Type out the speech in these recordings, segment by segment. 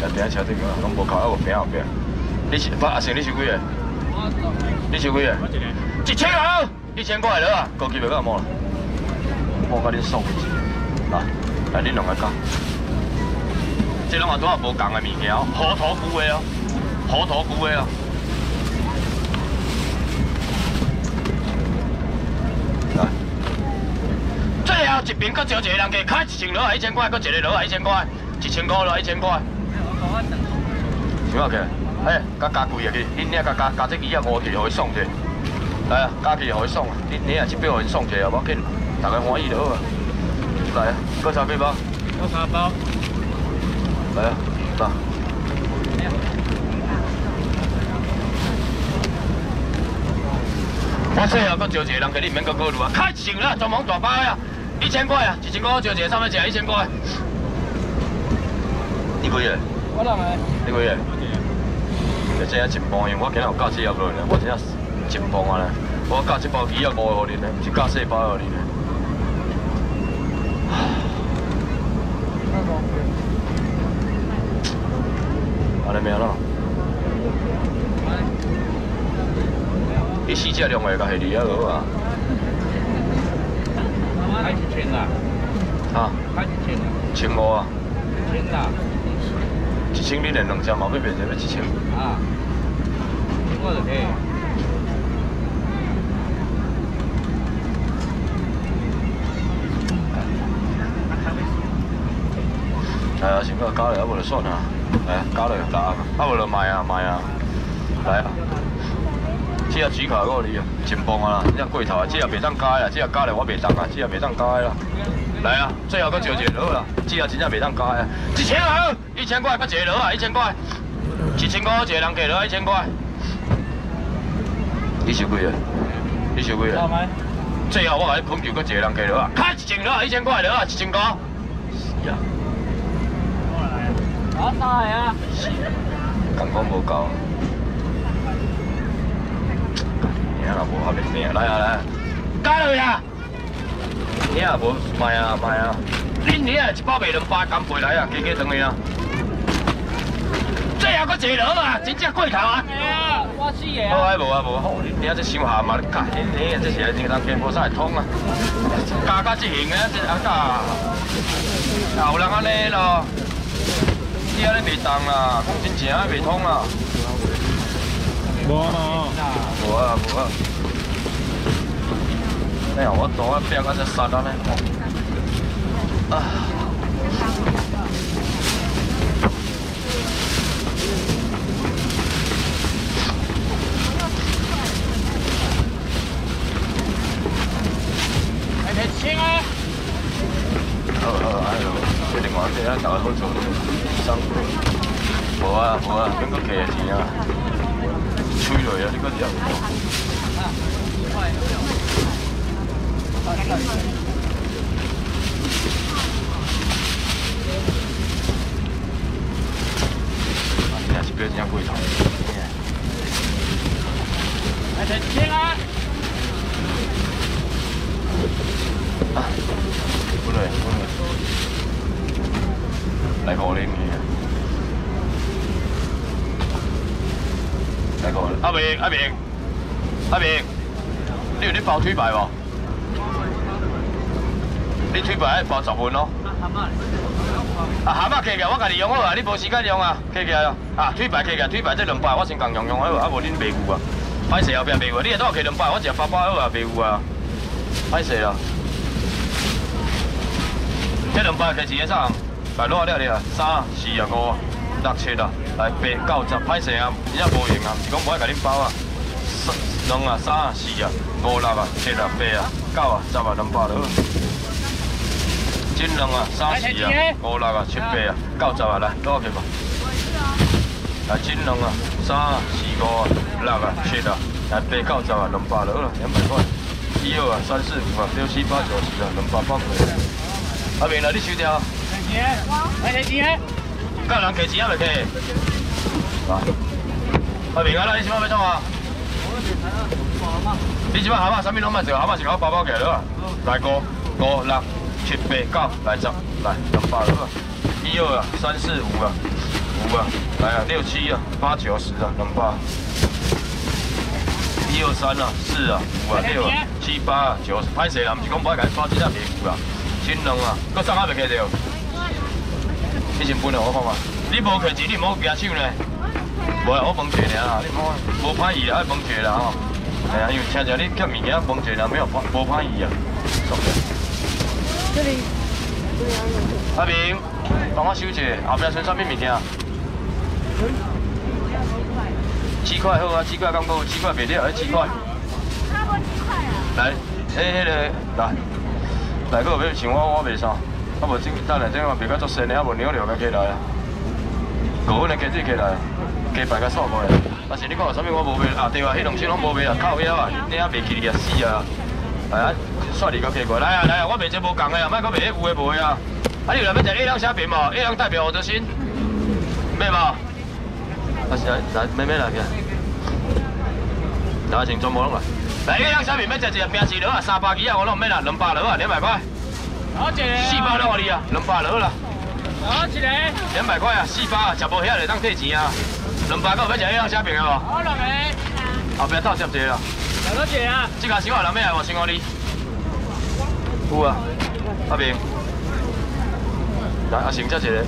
在边车顶啊，拢无靠，还有边后边。你是不阿成？你收几个？你收几个？一千好，一千块了啊，高级袂够毛了。我甲恁送一支，来，来恁两个讲。这拢也拄啊无共的物件哦，河头菇的哦，河头菇的哦。来，最后一边搁招一个人给开一千落来一千块，搁一个落来一千块，一千块落一千块。想下去，哎，加加贵啊去，恁遐加加加这几啊五条，互伊送者。来啊，加起互伊送啊，恁恁啊这边互伊送者啊，无要紧，大家欢喜就好啊。来啊，搁三几包？搁三包。来啊，来。我最后搁招一个人给你，免搁考虑啊，开一千啦，专门大包啊，一千块啊，一千块我招一个，上面一一千块。你几月？我两个。你几月？就真正一包，因为我今日有教这盒落来，我真正一包啊咧，我教这包机也五个给恁咧，不是教四包给恁咧。安尼命咯。你四只量的，甲下二啊好啊。开一千啦。啊？开一千啦。千五啊。千啦。一千你连两只嘛，要变成要一千。啊。我就可以。来啊，先个加来，啊无就算啊。来啊，加来加啊，啊无就卖啊卖啊。来啊！这下主卡我你啊，前帮啊啦，这过头啊，这下袂当加啊，这下加来我袂当啊，这下袂当加啦。来啊，最后搁招一个落啦，这下真正袂当加啊。一千好，一千块搁一个落啊，一千块。一千块一个人给落一千块。你收几个？你收几个？最后我来捧球，搁一个人给落啊，开一千落啊，一千块落啊，一千块。是啊。啊，三个啊。刚讲无够。你若无法面命，来啊来，加落去啊！你若无卖啊卖啊！恁你啊一包卖两百，干杯来啊，加加等去啊！最后搁一个落啊，真正过头啊！我死个好啊，无啊无好，你你啊这想下嘛，你加你你这是你当健保啥会通啊？加加这型啊，这啊加，有人安尼咯，你安尼袂当啦，讲真正啊袂通啦。无啊，无啊无啊！哎呀，我大啊变啊只杀啊呢！啊！还得清啊！好好，哎呦，这另外这啊，大家好做，辛苦。无啊无啊，免搁客钱啊！吹落啊，你搁只。也是变成贵头。还得清啊！啊，不对不对，来五零去。来个，阿明阿明阿明，你有你包腿排无？你腿排包十份咯。啊蛤蟆客起，我家己用好啊，你无时间用啊，客起啊！啊腿排客起，腿排这两百我先共用用好，啊无恁袂有啊。歹势后边袂有，你下倒客两百，我只发包好啊，袂有啊。歹势啦。这两排客钱个啥？来攞了了，三、四啊、五、六、七啊，来八、九、十，歹势啊，真正无用啊，是讲无爱甲恁包啊。两啊、三啊、四啊、五、六啊、七啊、八啊、九啊、十啊，两百了。真两啊、三、四啊、五、六啊、七、八啊、九、十啊，来攞去吧。来真两啊、三啊、四、五啊、六啊、七啊，来八、九、十啊，两百了啦，两百块。一二啊、三四五啊、六七八九十啊，两百八块。阿明啊，你收掉。钱，还得钱。有人给钱啊？未给？啊！阿明啊，那你什么要创啊？你即摆蛤蟆，啥物拢卖做？蛤蟆是我包包起来了啊！来五、五、六、七、八、九，来十，来两百了啊！一二啊，三四五啊，五啊，来啊，六七啊，八九十啊，两百。一二三啊，四啊，五啊，六啊，七八啊，九十，歹势啦，毋是讲不爱甲你刷，真正袂有啦，千两啊，搁送啊袂记着。你先分了我看看，你无客钱，你莫举手呢。无啊，我问一下啦，你莫无歹意啊，爱问一下啦吼。哎呀，因为听着你捡物件问一下，没有无歹意啊。这里。阿明，帮我收一下，后边剩啥物物件？七块好啊，七块刚够，七块袂了，还七块。差不七块啊。来，迄迄个来，来个要请我，我袂啥。啊无这等下这个别个做生的，啊无牛肉个起来啊。五分的鸡子起来，鸡排甲爽过来。但是你讲有啥物我无卖啊？对啊，迄两千拢无卖啊，靠腰啊，你啊卖起你啊死啊！来啊，刷你个起过来啊来啊，我卖这无共的啊，莫搁卖迄有的无的啊。啊你有来要食一两虾饼无一两代表我的心，卖无？啊是啊来妹妹来去，大家先全部拢来。来一两虾饼要食一个平时螺啊，三百几啊，我拢唔免啦，两百螺啊，两百块。好一个。四百两啊你啊，两百螺啦。好一个。两百块啊，四百啊，食无遐就当退钱啊。两百个要食一两虾饼啊无？好两个。后壁倒接一个啦。来多一啊？这个生活人要来无？生活你。有啊，阿明。来，阿成接一个。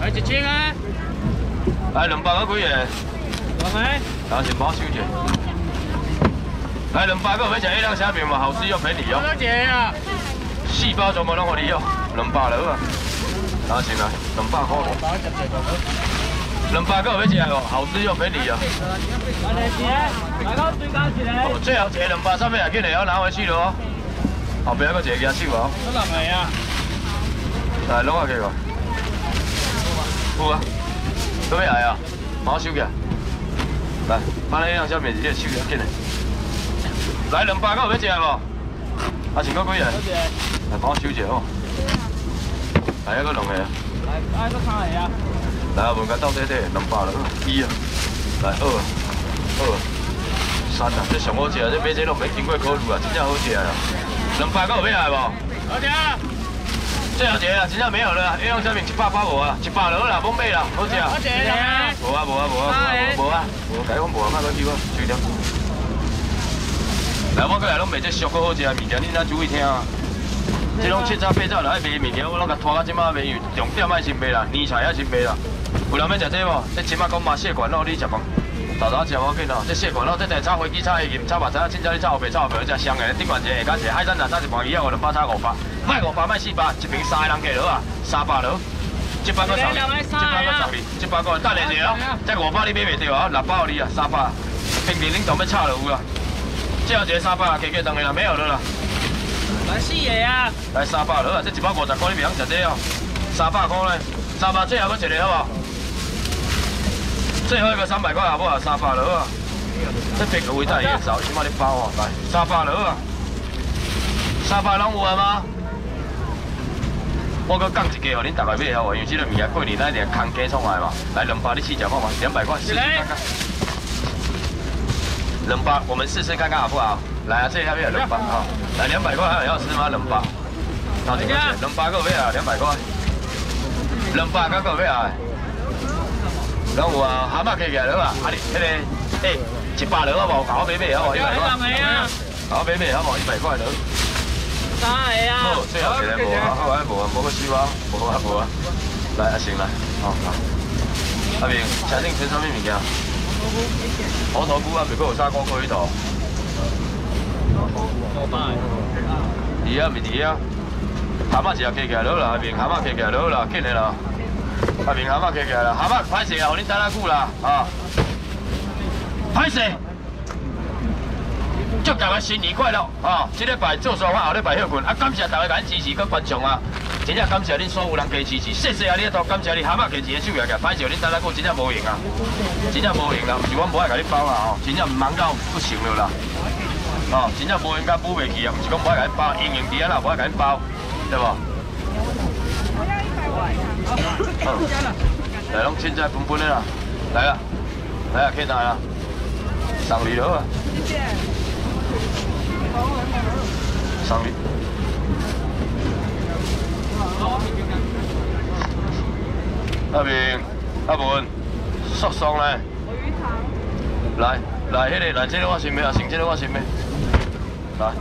来一千啊！来两百个几个？两个。阿成帮我收一下。来两百个要食 A 两虾饼嘛，好吃又便宜哦。多少啊？四包全部拢给你哦，两百了啊。阿成来，两百块。两百个要食哦，好吃又便宜啊。来一个，来到最高一个。最后一个两百三百也紧来，要拿回去了哦。后边还个一个举手哦。都啊。来，拢下去个。有啊，都要来啊，帮我收起来。来，把那两小面子收起来，紧来。来两百个要食无？啊，是够几个？来帮我收一下哦。来一个两个。来，来个三个啊。来啊，问下到底底两百了，一啊，来二，二，三啊，这上好食，这买这拢免经过考虑啊，真正好食啊。两百个要来无？好食。最后一个啊，真正没有了，A 两小面一百八无啊，一百了啦，甭买啦，好食。好食啊。无啊无啊无啊无啊，无改讲无啊，莫搁叫我。来，我过来拢卖这俗个好食的物件，你哪注意听啊？这种七早八早来卖物件，我拢甲拖到即马卖，重点爱先卖啦，年菜也先卖啦。有人要食这无？这即马讲麻蟹管咯，你食无？早早食我紧咯，这蟹管咯，这台炒飞机、炒鱼、炒白菜，凊彩你炒后背、炒后背，这香的。顶悬一个下加一个海产，炒一盘鱼啊，我两百炒五百，卖五百卖四百，一瓶三个人计落啊，三百落。一百个十二，一百个十二，一百个等下一个哦，这五百你买袂着啊，六百你啊，三百。平时恁当要炒就有啊。最后一个三百啊，加加当个啦，没有了啦。来四个啊！来三百落啊，这一百五十块你袂晓食这哦，三百块呢，三百最后搁一个好无？最后一个三百块好不好？三百落啊！这别个位在也少，起码你包哦，来三百落啊！三百拢有啊吗？我搁降一个，互恁大家买好无？因为这个物件过年咱一定空加创来嘛。来两百，你试食看嘛，两百块试试看看。两百，我们试试看看好不好？来啊，这下面有两包啊！来两百块，还有要吃吗？两包，好几块钱？两百个买啊，两百块。两百个个买啊！拢有啊，蛤蟆起起来了啊！啊你，迄个，诶，一百两好无？搞我买买好无？一百块。搞我买买好无？一百块两。三个啊。好，最后一个无啊，好啊无啊，无个希望，无啊无啊。来阿成来，好好。阿明，请恁吃啥物物件？猴头菇啊，袂过有砂锅可以头。伫啊，咪伫啊。蛤蟆一下起起来了啦，阿明，蛤蟆起起来了啦，紧的啦。阿明蛤蟆起起来了，蛤蟆歹势啊，互恁等下久啦，啊！歹势。祝大家新年快乐啊！这礼拜做沙发，后礼拜休困啊！感谢大家咱支持跟观众啊！真正感谢恁所有人加支持，谢谢啊！你一头感谢你蛤蟆加钱的手也个，歹势恁等下久真正无用啊！真正无用啦，是阮无爱甲你包啦吼，真正毋忙到不行了啦！哦，真正无用甲补袂起啊，毋是讲无爱甲你包，用用伫啊啦，无爱甲你包，对无？来，拢凊彩分分的啦，来啦，来啊，起来啦，送礼了啊！送礼。阿明，阿文，速送咧。来来，迄个来，这个我先买啊，先这个我先买。来，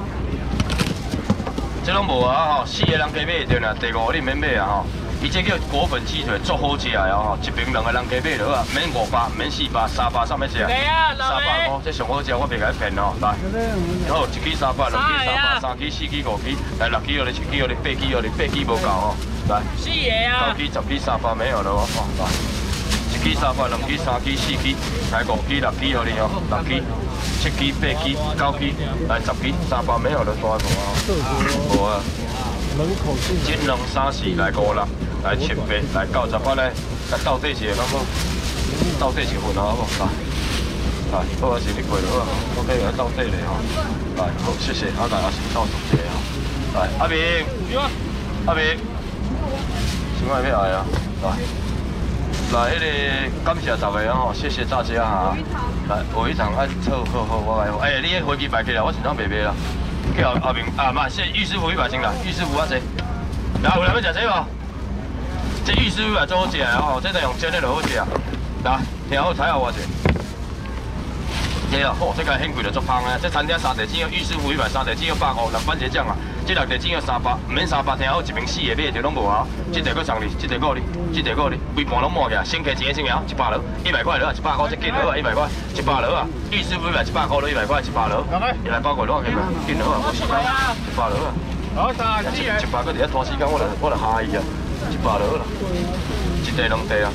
这拢无啊吼，四个人加买着呢，第五你免买啊吼。伊这叫果粉鸡腿，足好食的哦吼，一瓶两个人加买就好啊，免五百，免四百，三百上面食。三百五，这上好食，我袂甲你骗哦。来，好，一支三百，两支三百，三支、四支、五支，来六支哦，你七支哦，你八支哦，你八支无够哦。来，四个啊！九支、十支、三百没有了哦。来，一支三百，两支、三支、四支，来五支、六支哦，你哦，六支、七支、八支、九支，来十支、三百没有了，多无啊？无啊。金龙三四来五六，来七八，来九十八咧，来倒底一个敢好？倒底一份，好无？来，来，好，是你过落啊，我可以来倒底咧吼。来，好，谢谢，啊来，也是倒数一个吼。来，阿明，阿明，什么要来啊？来，来，迄个感谢十个啊吼，谢谢大家哈。来，我一场爱凑好好我来，哎，你迄飞机摆起来，我身上白白啦。叫阿明啊，嘛，谢玉师傅一百斤啦，玉师傅啊谁？来，有人要食这无？这玉师傅也做好食啊吼，这都用煎的就好食啊。来，听好菜啊我者。对啊，哦，这个很贵的，足香啊！这餐厅三地只要玉师傅一百，三地只要百五，两番茄酱啊。这六地只要三百，唔免三百，听好一瓶四个买就拢无啊。这地搁送你，这地搁你，这地搁你，规盘拢满起来，先开钱先了，一百楼，一百块了，一百块，这几楼啊？一百块，一百楼啊！玉师傅一百，一百块了，一百块，一百楼。你来包过多少钱啊？几楼啊？我时间，一百楼啊。好，三十几一百个伫遐拖时间，我来我来嗨伊啊！一百楼啦，一地两地啊。